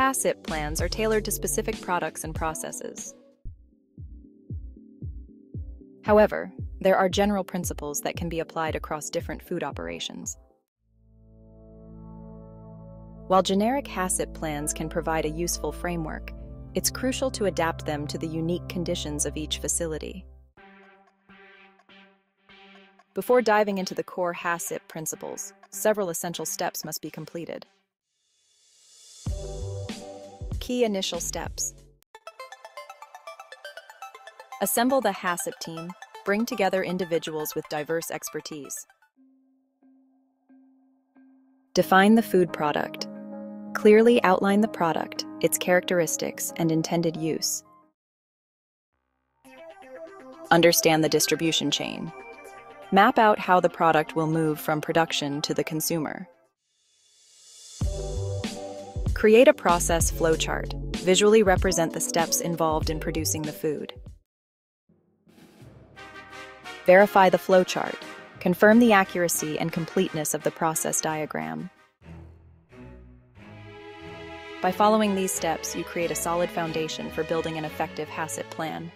HACCP plans are tailored to specific products and processes. However, there are general principles that can be applied across different food operations. While generic HACCP plans can provide a useful framework, it's crucial to adapt them to the unique conditions of each facility. Before diving into the core HACCP principles, several essential steps must be completed. Key initial steps. Assemble the HACCP team, bring together individuals with diverse expertise. Define the food product. Clearly outline the product, its characteristics, and intended use. Understand the distribution chain. Map out how the product will move from production to the consumer. Create a process flowchart. Visually represent the steps involved in producing the food. Verify the flowchart. Confirm the accuracy and completeness of the process diagram. By following these steps, you create a solid foundation for building an effective HACCP plan.